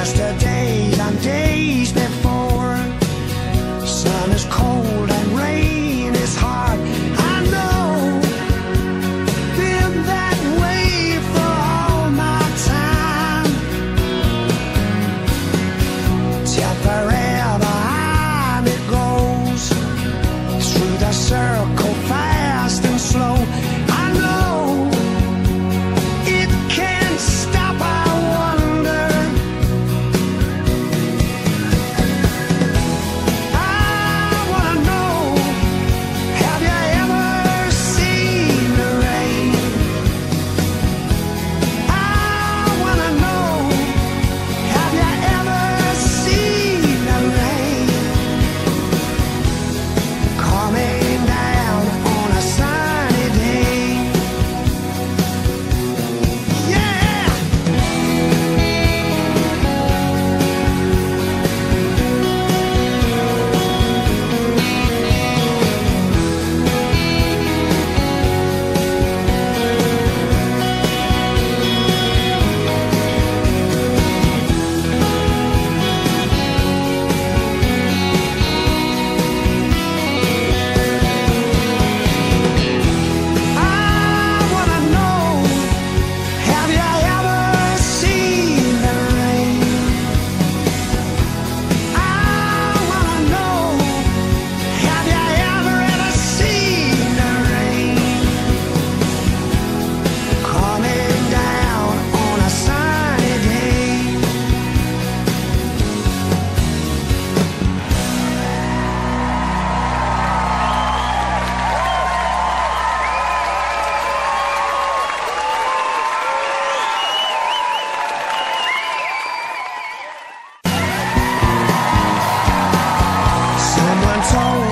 yesterdays 窗外。